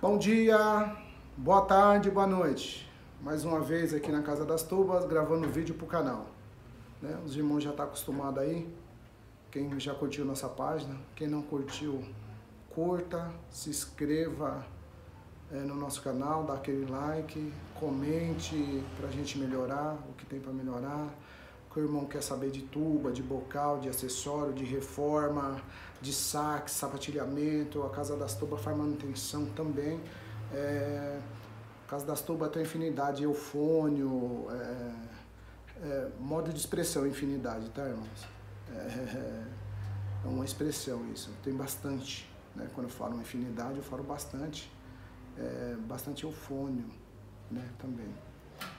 Bom dia, boa tarde, boa noite. Mais uma vez aqui na Casa das Tubas, gravando vídeo pro canal. Né? Os irmãos já estão tá acostumados aí. Quem já curtiu nossa página, quem não curtiu, curta, se inscreva é, no nosso canal, dá aquele like, comente pra gente melhorar o que tem para melhorar que o irmão quer saber de tuba, de bocal, de acessório, de reforma, de sax, sapatilhamento, a Casa das Tubas faz manutenção também. É, a Casa das Tubas tem infinidade, eufônio, é, é, modo de expressão infinidade, tá irmãos? É, é uma expressão isso, tem bastante. Né? Quando eu falo infinidade, eu falo bastante. É, bastante eufônio né? também.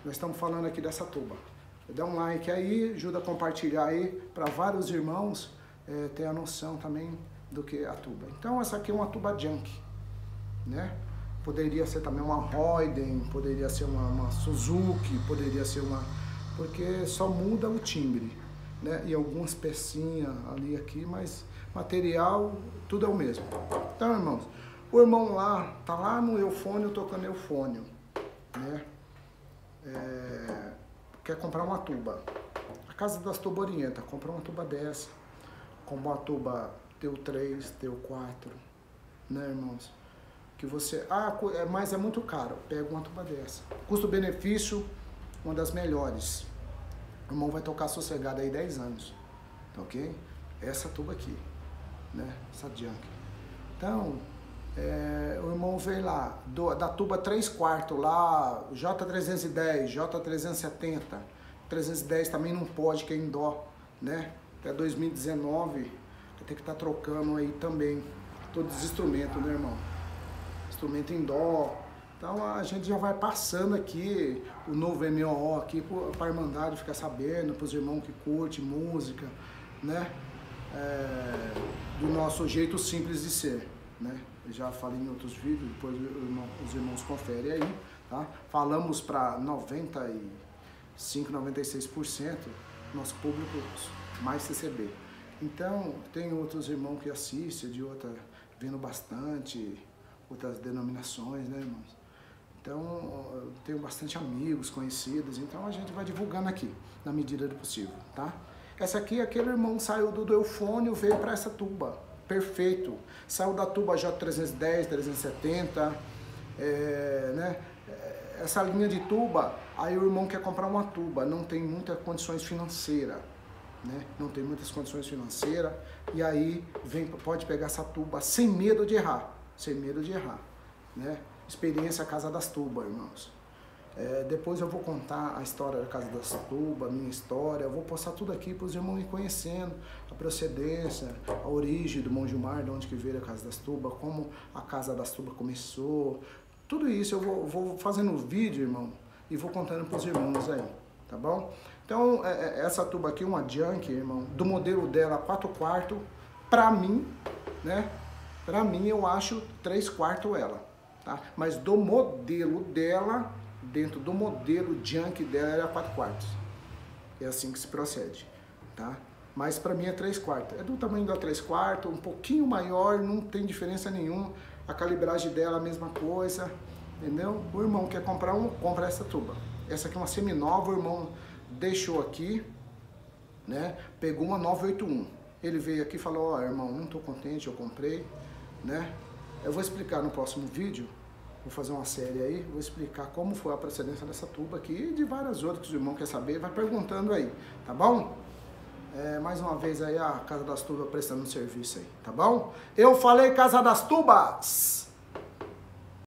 Nós estamos falando aqui dessa tuba. Dá um like aí, ajuda a compartilhar aí para vários irmãos é, ter a noção também do que é a tuba. Então essa aqui é uma tuba junk, né? Poderia ser também uma Royden, poderia ser uma, uma Suzuki, poderia ser uma... Porque só muda o timbre, né? E algumas pecinhas ali aqui, mas material, tudo é o mesmo. Então, irmãos, o irmão lá, tá lá no eufônio tocando eufônio, né? Quer comprar uma tuba. A Casa das Tubas orienta, compra uma tuba dessa. Compra uma tuba teu 3, teu 4, né, irmãos? Que você, ah, é, mas é muito caro, pega uma tuba dessa. Custo-benefício, uma das melhores. O irmão vai tocar sossegado aí 10 anos, tá ok? Essa tuba aqui, né, essa junk. Então, é, o irmão veio lá, do, da tuba 3 quartos lá, J310, J370, 310 também não pode, que é em dó, né? Até 2019 vai ter que estar tá trocando aí também todos os instrumentos, né, irmão? Instrumento em dó. Então a gente já vai passando aqui o novo MOO aqui para a Irmandade ficar sabendo, para os irmãos que curtem música, né? É, do nosso jeito simples de ser, né? Já falei em outros vídeos, depois os irmãos conferem aí, tá? Falamos para 95, 96% nosso público mais CCB. Então, tem outros irmãos que assistem, de outra, vendo bastante, outras denominações, né, irmãos? Então, eu tenho bastante amigos, conhecidos, então a gente vai divulgando aqui, na medida do possível, tá? Essa aqui, aquele irmão saiu do, do eufônio, veio para essa tuba perfeito. Saiu da tuba J310, 370, é, né? É, essa linha de tuba, aí o irmão quer comprar uma tuba, não tem muitas condições financeiras, né? Não tem muitas condições financeiras, e aí vem, pode pegar essa tuba sem medo de errar, sem medo de errar, né? Experiência Casa das Tubas, irmãos. É, depois eu vou contar a história da Casa das Tubas, a minha história, eu vou postar tudo aqui para os irmãos me conhecendo, a procedência, a origem do Mão Gilmar, de onde que veio a Casa das Tubas, como a Casa das Tubas começou, tudo isso eu vou, vou fazendo vídeo, irmão, e vou contando para os irmãos aí, tá bom? Então, é, é, essa tuba aqui, uma Junk, irmão, do modelo dela 4 quartos, para mim, né, para mim eu acho 3 quartos ela, tá? Mas do modelo dela, dentro do modelo junk dela era 4 quartos. É assim que se procede, tá? Mas para mim é 3 quartos. É do tamanho da 3 quartos, um pouquinho maior, não tem diferença nenhuma. A calibragem dela é a mesma coisa, entendeu? O irmão quer comprar um, compra essa tuba. Essa aqui é uma seminova, o irmão deixou aqui, né? Pegou uma 981. Ele veio aqui e falou, ó, oh, irmão, não tô contente, eu comprei, né? Eu vou explicar no próximo vídeo Vou fazer uma série aí, vou explicar como foi a procedência dessa tuba aqui e de várias outras que o irmão quer saber, vai perguntando aí, tá bom? É, mais uma vez aí a Casa das Tubas prestando serviço aí, tá bom? Eu falei Casa das Tubas!